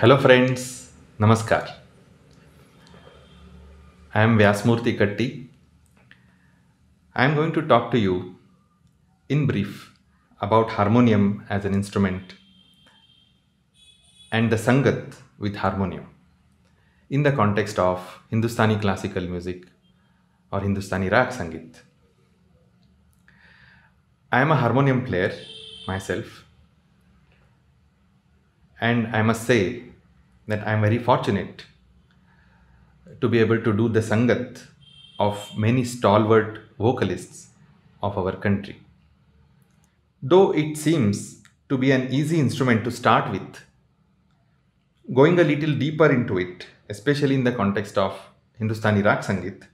Hello, friends. Namaskar. I am Vyasmurthy Katti. I am going to talk to you in brief about harmonium as an instrument and the Sangat with harmonium in the context of Hindustani classical music or Hindustani Rag Sangit. I am a harmonium player myself, and I must say that I am very fortunate to be able to do the Sangat of many stalwart vocalists of our country. Though it seems to be an easy instrument to start with, going a little deeper into it, especially in the context of Hindustani Rag Sangit,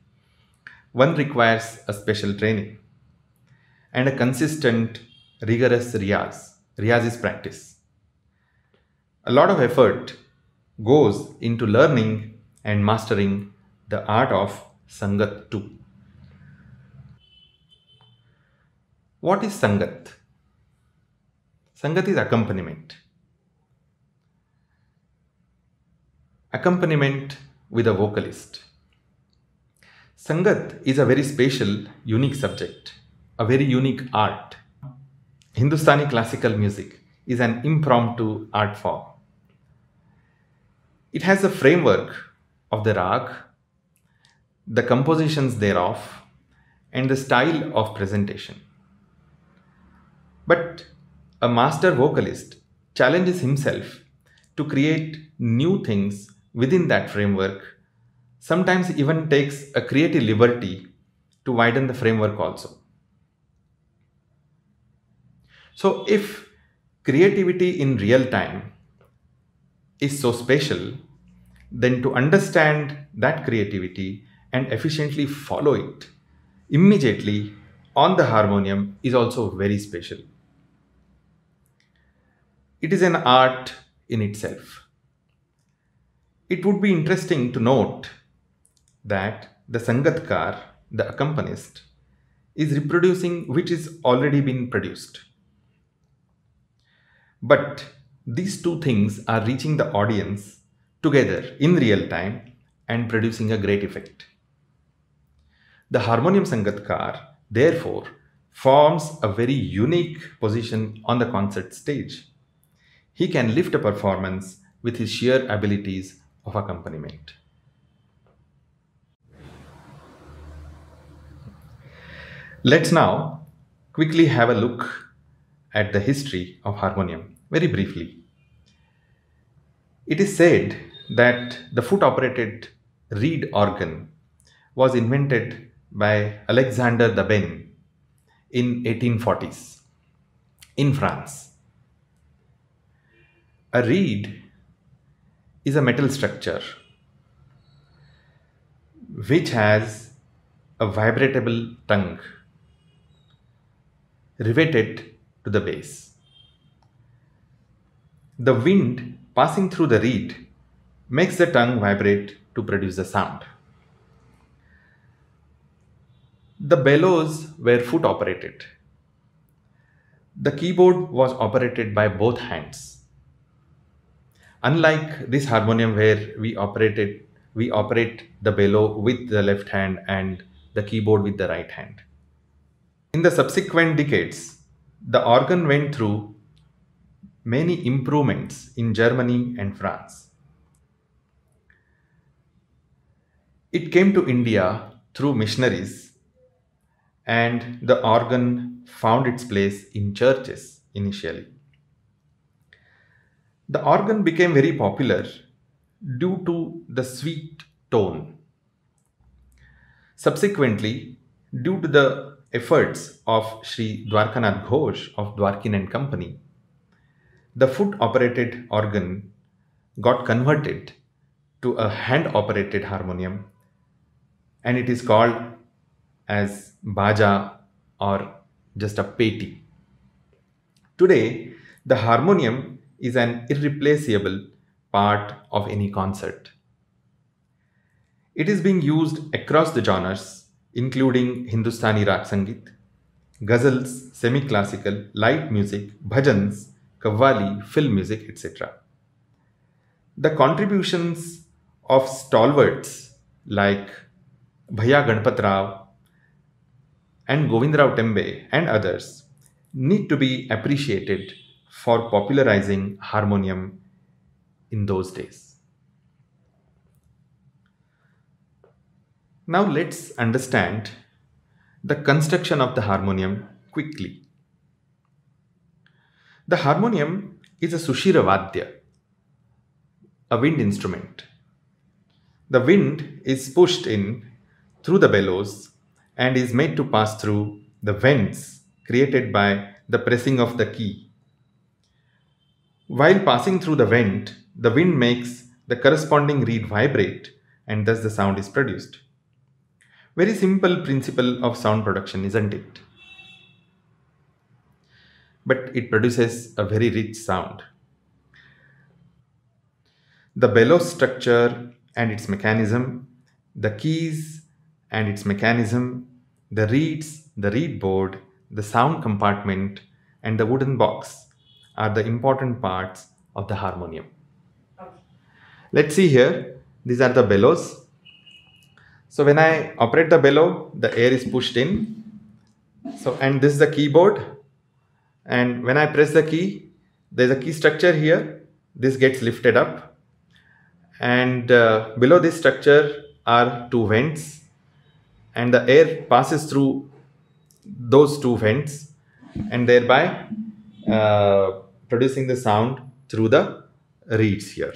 one requires a special training and a consistent, rigorous riyaz. Riyaz is practice. A lot of effort goes into learning and mastering the art of Sangat too. What is Sangat? Sangat is accompaniment. Accompaniment with a vocalist. Sangat is a very special, unique subject, a very unique art. Hindustani classical music is an impromptu art form. It has a framework of the rag, the compositions thereof, and the style of presentation. But a master vocalist challenges himself to create new things within that framework, sometimes even takes a creative liberty to widen the framework also. So, if creativity in real time is so special, then to understand that creativity and efficiently follow it immediately on the harmonium is also very special. It is an art in itself. It would be interesting to note that the Sangatkar, the accompanist, is reproducing which is already been produced. But these two things are reaching the audience together in real time and producing a great effect. The harmonium Sangatkar, therefore, forms a very unique position on the concert stage. He can lift a performance with his sheer abilities of accompaniment. Let's now quickly have a look at the history of harmonium very briefly. It is said that the foot operated reed organ was invented by Alexandre Debain in 1840s in France. A reed is a metal structure which has a vibratable tongue riveted to the base. The wind passing through the reed makes the tongue vibrate to produce the sound. The bellows were foot operated. The keyboard was operated by both hands. Unlike this harmonium where we operated we operate the bellow with the left hand and the keyboard with the right hand. In the subsequent decades, the organ went through many improvements in Germany and France. It came to India through missionaries, and the organ found its place in churches initially. The organ became very popular due to the sweet tone. Subsequently, due to the efforts of Sri Dwarkanath Ghosh of Dwarkin and Company, the foot operated organ got converted to a hand operated harmonium and it is called as baja or just a peti. Today, the harmonium is an irreplaceable part of any concert. It is being used across the genres, including Hindustani Rag ghazals, semi classical, light music, bhajans, kavali, film music, etc. The contributions of stalwarts like Bhaiya Ganpat Rao and Govindrao Tembe and others need to be appreciated for popularizing harmonium in those days. Now let's understand the construction of the harmonium quickly. The harmonium is a Sushira Vadya, a wind instrument. The wind is pushed in through the bellows and is made to pass through the vents created by the pressing of the key. While passing through the vent, the wind makes the corresponding reed vibrate and thus the sound is produced. Very simple principle of sound production, isn't it? But it produces a very rich sound. The bellows structure and its mechanism, the keys and its mechanism, the reeds, the reed board, the sound compartment, and the wooden box are the important parts of the harmonium. Okay. Let's see here. These are the bellows so when I operate the bellow, the air is pushed in. So, and this is the keyboard. And when I press the key, there's a key structure here. This gets lifted up. And uh, below this structure are two vents. And the air passes through those two vents and thereby uh, producing the sound through the reeds here.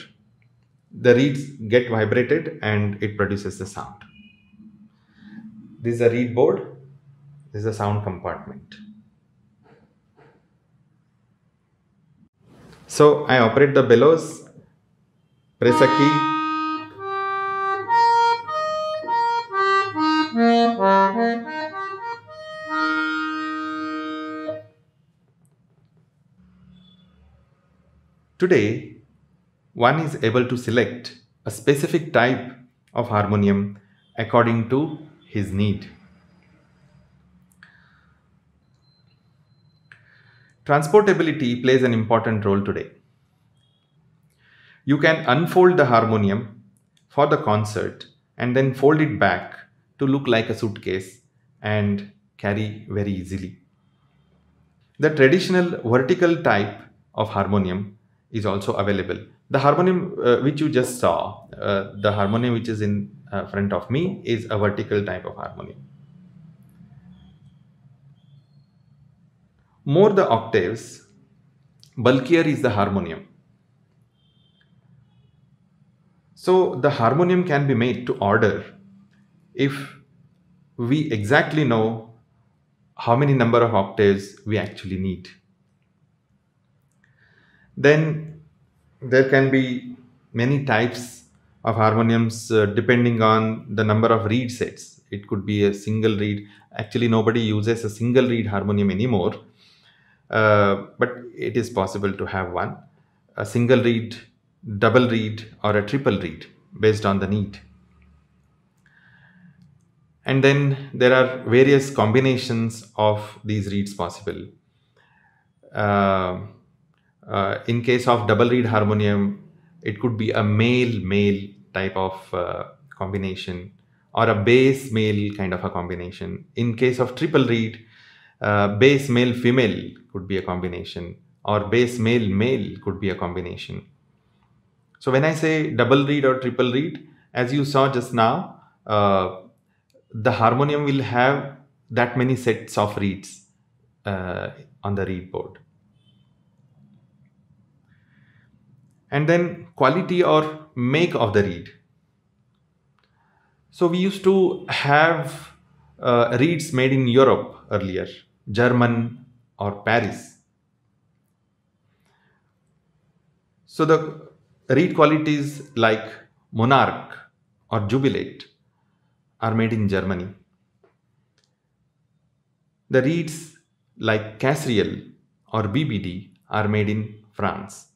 The reeds get vibrated and it produces the sound. This is a reed board. This is a sound compartment. So I operate the bellows, press a key. Today, one is able to select a specific type of harmonium according to his need. Transportability plays an important role today. You can unfold the harmonium for the concert and then fold it back to look like a suitcase and carry very easily. The traditional vertical type of harmonium is also available. The harmonium uh, which you just saw, uh, the harmonium which is in uh, front of me is a vertical type of harmonium. More the octaves, bulkier is the harmonium. So the harmonium can be made to order if we exactly know how many number of octaves we actually need. Then there can be many types of harmoniums uh, depending on the number of reed sets. It could be a single reed. Actually, nobody uses a single reed harmonium anymore, uh, but it is possible to have one. A single reed, double reed, or a triple reed based on the need. And then there are various combinations of these reeds possible. Uh, uh, in case of double reed harmonium, it could be a male male type of uh, combination or a bass male kind of a combination. In case of triple reed, uh, bass male female could be a combination or bass male male could be a combination. So when I say double reed or triple reed, as you saw just now, uh, the harmonium will have that many sets of reeds uh, on the reed board. And then quality or make of the reed. So we used to have uh, reeds made in Europe earlier, German or Paris. So the reed qualities like Monarch or Jubilate are made in Germany. The reeds like Casriel or BBD are made in France.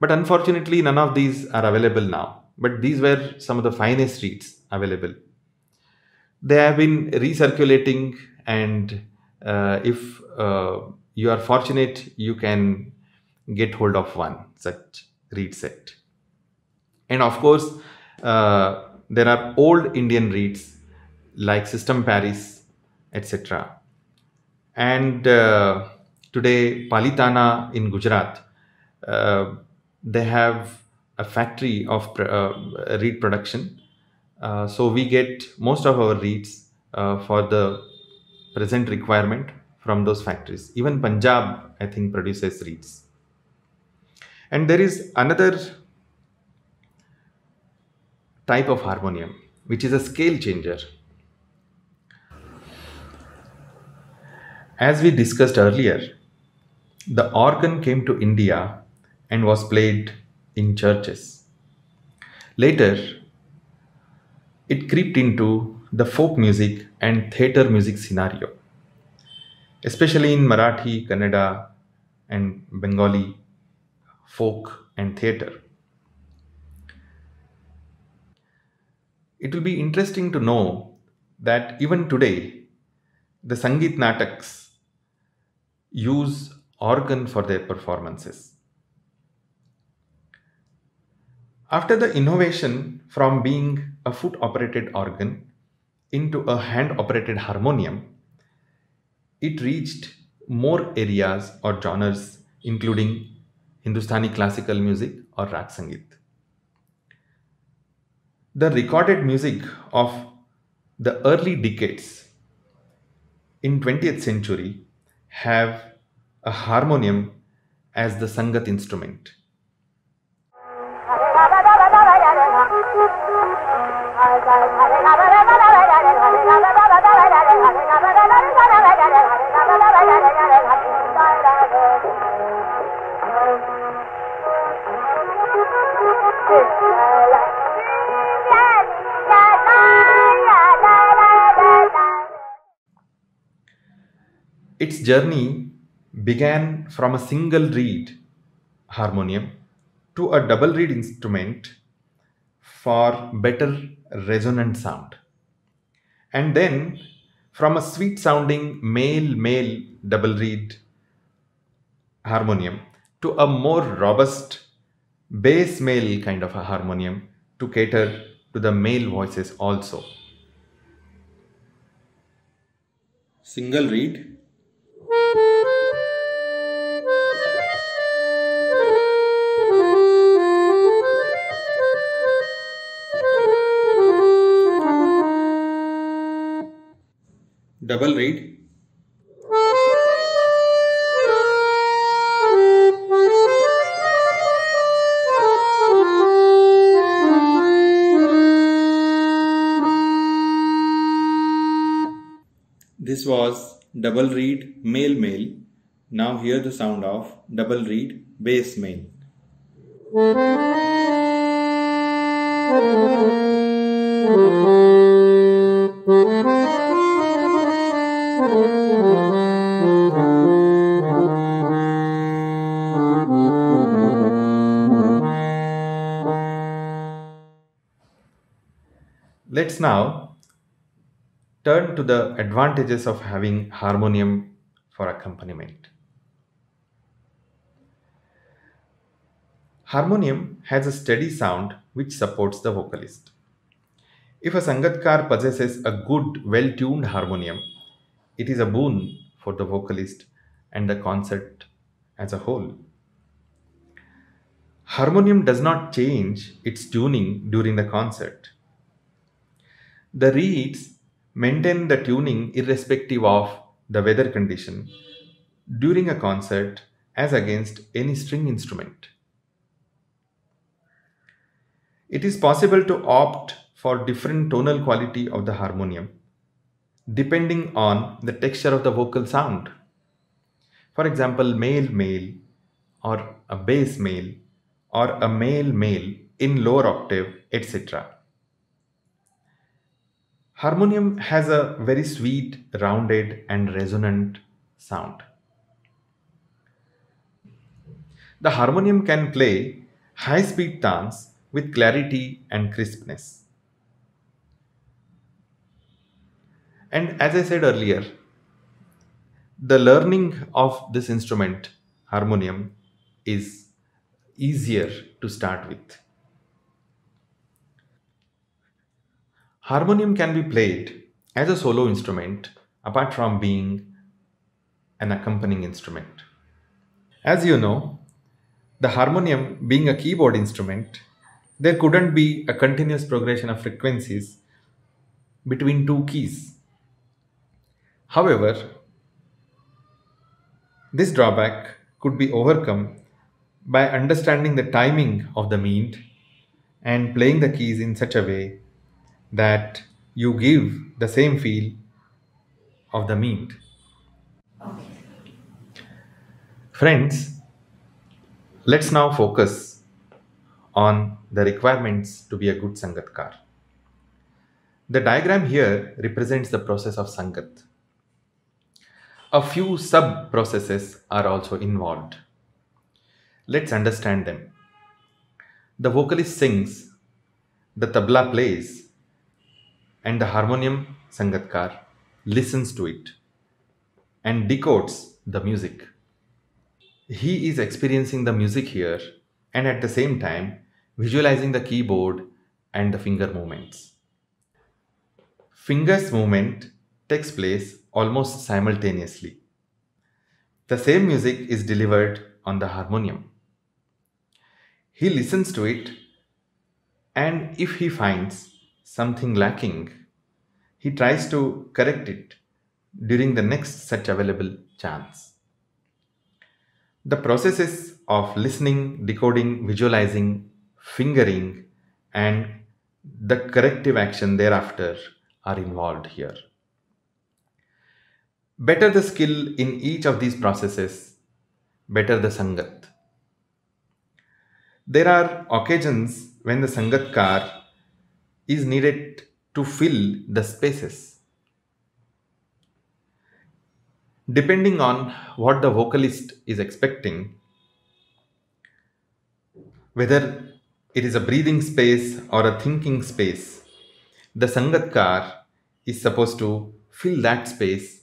But unfortunately, none of these are available now. But these were some of the finest reeds available. They have been recirculating, and uh, if uh, you are fortunate, you can get hold of one such reed set. And of course, uh, there are old Indian reeds like System Paris, etc. And uh, today, Palitana in Gujarat, uh, they have a factory of uh, reed production. Uh, so we get most of our reeds uh, for the present requirement from those factories. Even Punjab, I think, produces reeds. And there is another type of harmonium, which is a scale changer. As we discussed earlier, the organ came to India and was played in churches. Later, it crept into the folk music and theatre music scenario, especially in Marathi, Kannada, and Bengali folk and theatre. It will be interesting to know that even today, the Sangeet Nataks use organ for their performances. After the innovation from being a foot operated organ into a hand operated harmonium, it reached more areas or genres, including Hindustani classical music or Rag Sangeet. The recorded music of the early decades in 20th century have a harmonium as the sangat instrument. Its journey began from a single reed harmonium to a double reed instrument for better resonant sound. And then from a sweet sounding male male double reed harmonium to a more robust bass male kind of a harmonium to cater to the male voices also. Single reed double reed this was double reed male male. Now hear the sound of double reed bass male Now turn to the advantages of having harmonium for accompaniment. Harmonium has a steady sound which supports the vocalist. If a Sangatkar possesses a good, well tuned harmonium, it is a boon for the vocalist and the concert as a whole. Harmonium does not change its tuning during the concert. The reeds maintain the tuning irrespective of the weather condition during a concert as against any string instrument. It is possible to opt for different tonal quality of the harmonium depending on the texture of the vocal sound. For example, male male or a bass male or a male male in lower octave, etc. Harmonium has a very sweet, rounded, and resonant sound. The harmonium can play high speed tans with clarity and crispness. And as I said earlier, the learning of this instrument, harmonium, is easier to start with. Harmonium can be played as a solo instrument apart from being an accompanying instrument. As you know, the harmonium being a keyboard instrument, there couldn't be a continuous progression of frequencies between two keys. However, this drawback could be overcome by understanding the timing of the mean and playing the keys in such a way that you give the same feel of the mean. Friends, let's now focus on the requirements to be a good Sangatkar. The diagram here represents the process of Sangat. A few sub processes are also involved. Let's understand them. The vocalist sings, the tabla plays, and the harmonium Sangatkar listens to it and decodes the music. He is experiencing the music here and at the same time visualizing the keyboard and the finger movements. Fingers movement takes place almost simultaneously. The same music is delivered on the harmonium. He listens to it, and if he finds something lacking, he tries to correct it during the next such available chance. The processes of listening, decoding, visualizing, fingering, and the corrective action thereafter are involved here. Better the skill in each of these processes, better the Sangat. There are occasions when the Sangatkar is needed to fill the spaces. Depending on what the vocalist is expecting, whether it is a breathing space or a thinking space, the Sangatkar is supposed to fill that space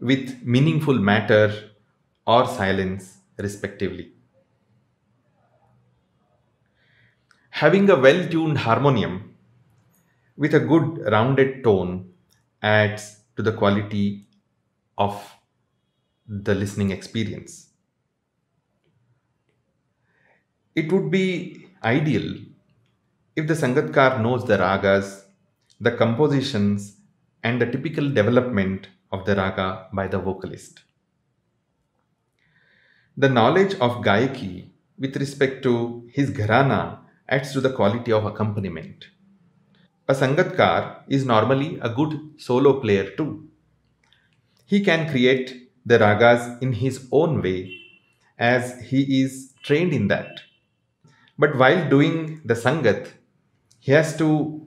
with meaningful matter or silence, respectively. Having a well tuned harmonium with a good rounded tone adds to the quality of the listening experience. It would be ideal if the Sangatkar knows the ragas, the compositions, and the typical development of the raga by the vocalist. The knowledge of Gayaki with respect to his gharana adds to the quality of accompaniment. A Sangatkar is normally a good solo player too. He can create the ragas in his own way as he is trained in that. But while doing the Sangat, he has to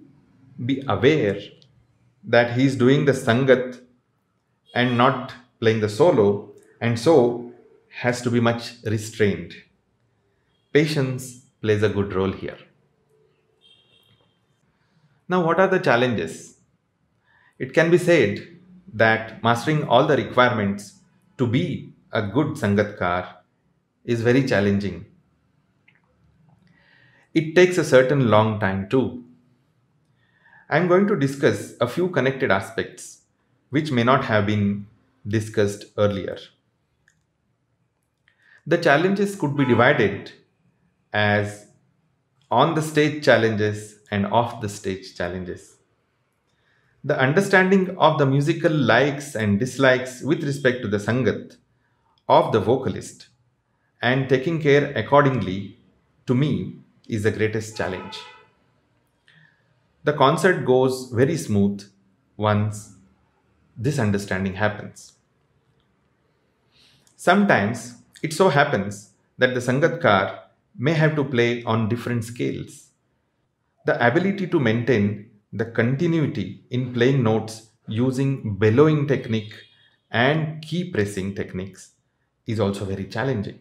be aware that he is doing the Sangat and not playing the solo, and so has to be much restrained. Patience plays a good role here. Now, what are the challenges? It can be said that mastering all the requirements to be a good Sangatkar is very challenging. It takes a certain long time too. I am going to discuss a few connected aspects which may not have been discussed earlier. The challenges could be divided as on the stage challenges and off the stage challenges. The understanding of the musical likes and dislikes with respect to the Sangat of the vocalist and taking care accordingly to me is the greatest challenge. The concert goes very smooth once this understanding happens. Sometimes it so happens that the Sangatkar may have to play on different scales. The ability to maintain the continuity in playing notes using bellowing technique and key pressing techniques is also very challenging.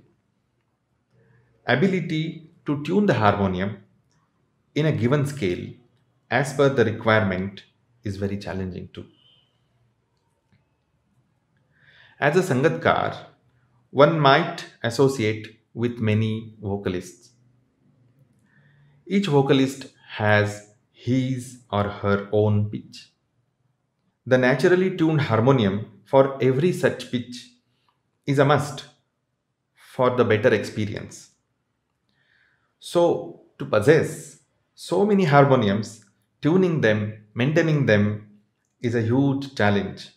Ability to tune the harmonium in a given scale as per the requirement is very challenging too. As a Sangatkar, one might associate with many vocalists. Each vocalist has his or her own pitch. The naturally tuned harmonium for every such pitch is a must for the better experience. So, to possess so many harmoniums, tuning them, maintaining them is a huge challenge.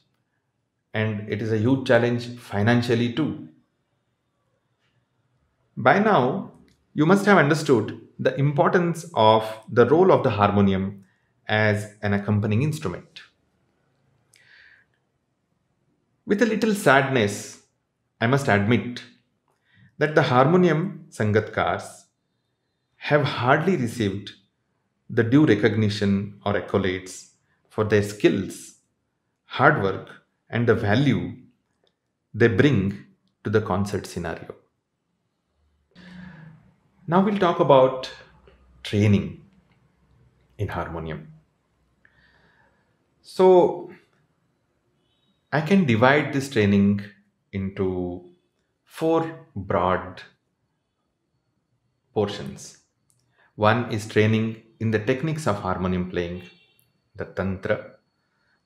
And it is a huge challenge financially too. By now, you must have understood the importance of the role of the harmonium as an accompanying instrument. With a little sadness, I must admit that the harmonium Sangatkars have hardly received the due recognition or accolades for their skills, hard work, and the value they bring to the concert scenario. Now we'll talk about training in harmonium. So I can divide this training into four broad portions. One is training in the techniques of harmonium playing, the tantra,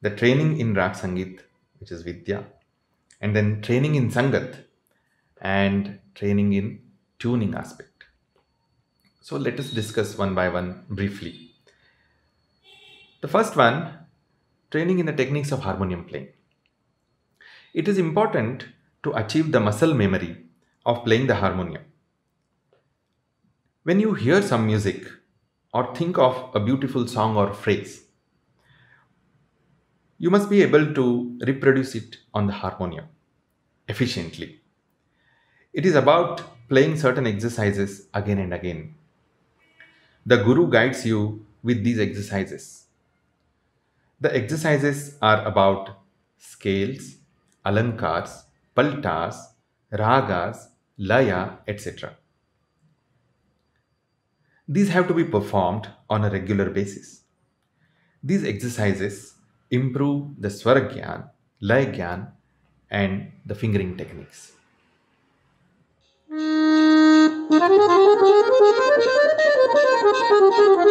the training in rag sangit, which is vidya, and then training in sangat and training in tuning aspect. So let us discuss one by one briefly. The first one, training in the techniques of harmonium playing. It is important to achieve the muscle memory of playing the harmonium. When you hear some music or think of a beautiful song or phrase, you must be able to reproduce it on the harmonium efficiently. It is about playing certain exercises again and again the Guru guides you with these exercises. The exercises are about scales, alankars, paltas, ragas, laya, etc. These have to be performed on a regular basis. These exercises improve the Swaragyan, Layagyan, and the fingering techniques.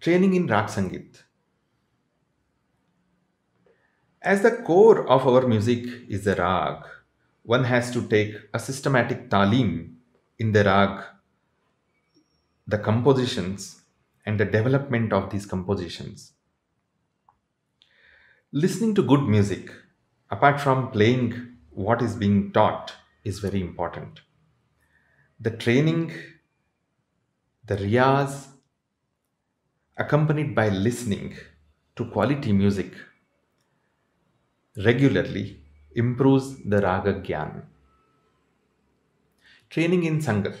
Training in Rag Sangit. As the core of our music is the rag, one has to take a systematic talim in the rag, the compositions, and the development of these compositions. Listening to good music, apart from playing what is being taught, is very important. The training, the riyaz, accompanied by listening to quality music regularly improves the raga gyan. Training in Sangat.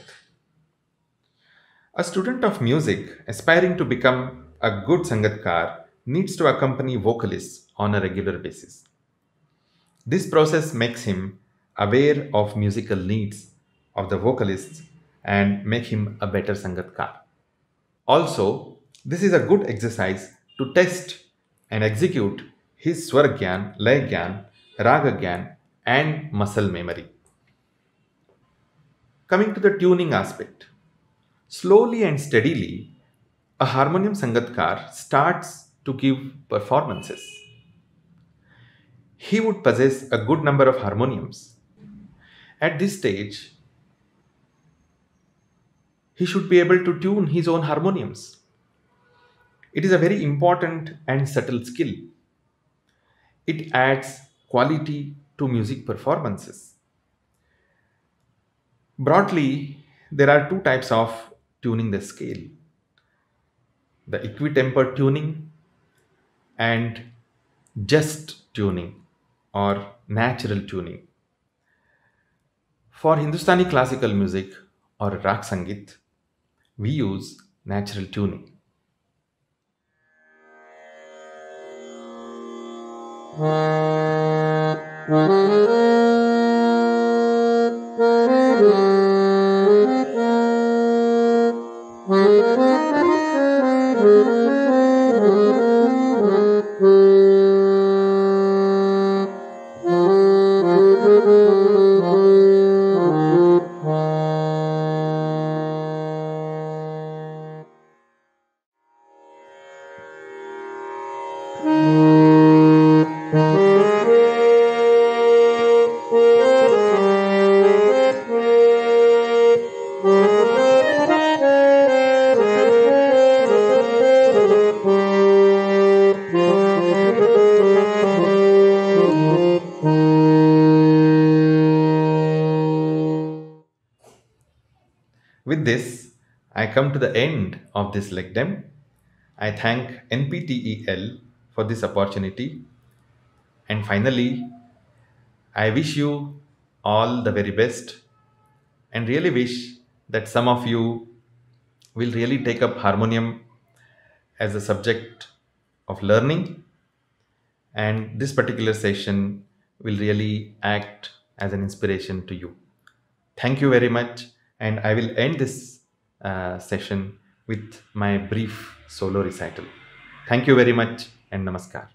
A student of music aspiring to become a good Sangatkar needs to accompany vocalists on a regular basis. This process makes him aware of musical needs of the vocalists and make him a better Sangatkar. Also, this is a good exercise to test and execute his Swargyan, Layagyan, Ragagyan and muscle memory. Coming to the tuning aspect. Slowly and steadily, a harmonium Sangatkar starts to give performances. He would possess a good number of harmoniums. At this stage, he should be able to tune his own harmoniums. It is a very important and subtle skill. It adds quality to music performances. Broadly, there are two types of tuning the scale the equitemper tuning and just tuning or natural tuning. For Hindustani classical music or Rag Sangeet, we use natural tuning. Mm-hmm. With to the end of this lecdem. I thank NPTEL for this opportunity. And finally, I wish you all the very best and really wish that some of you will really take up harmonium as a subject of learning and this particular session will really act as an inspiration to you. Thank you very much, and I will end this uh, session with my brief solo recital. Thank you very much and namaskar.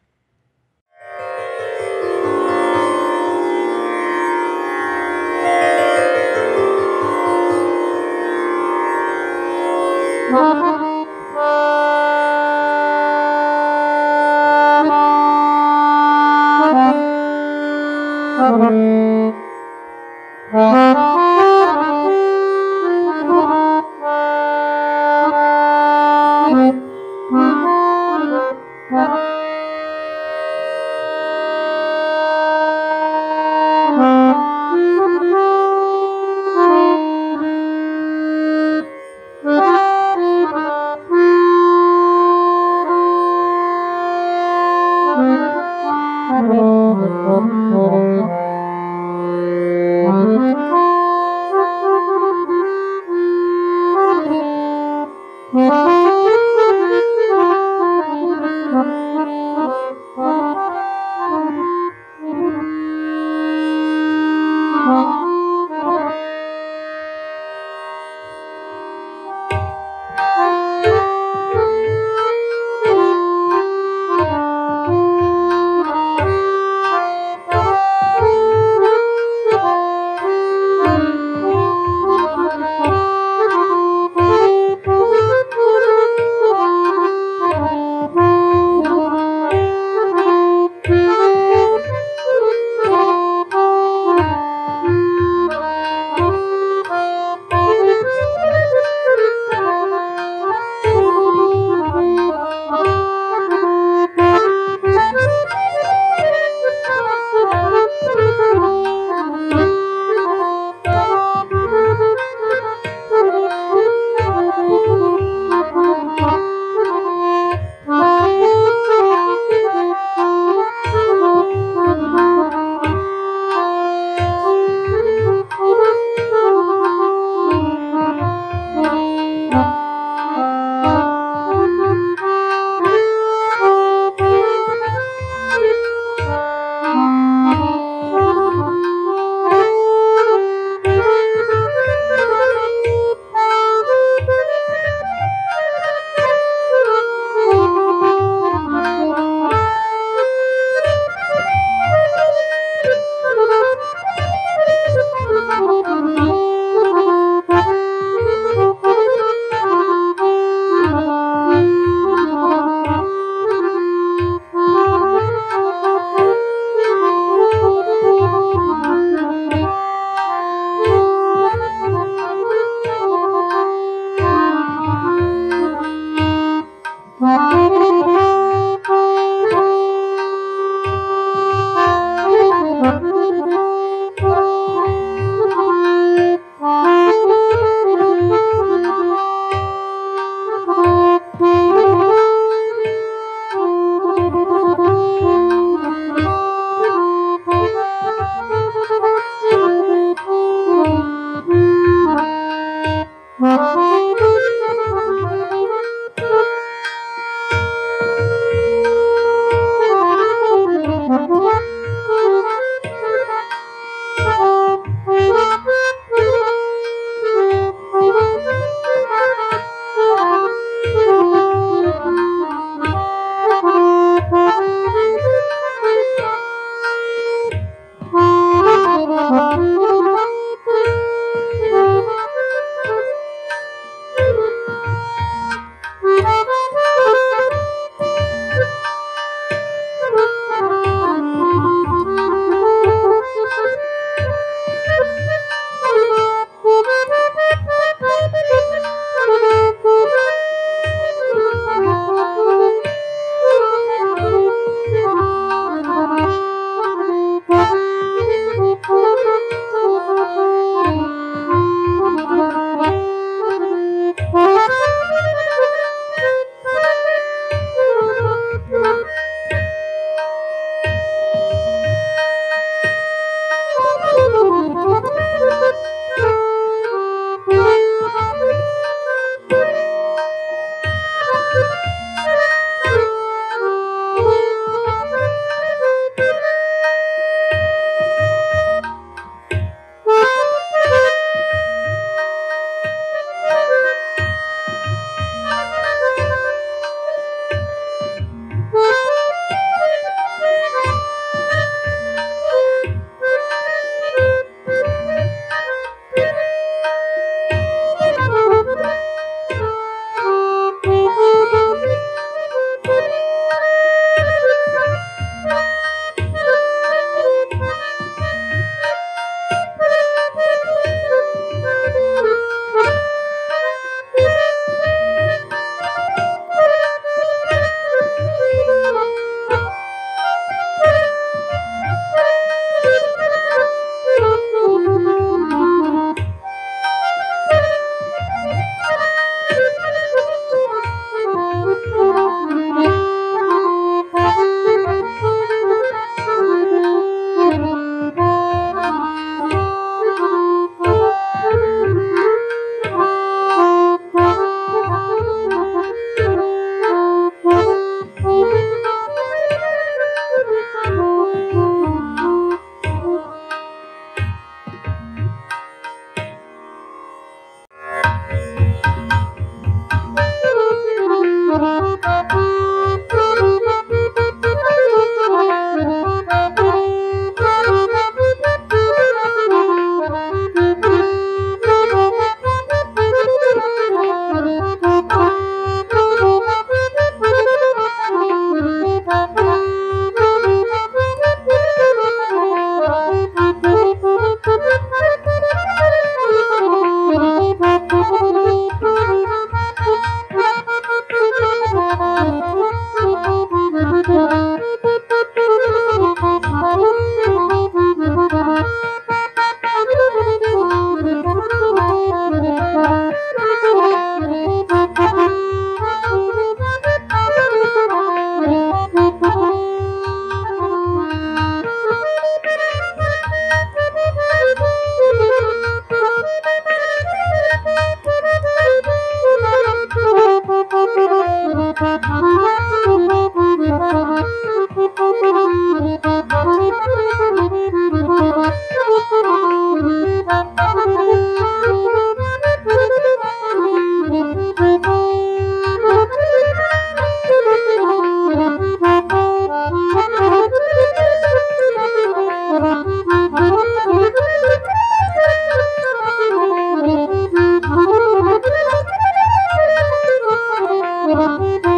Música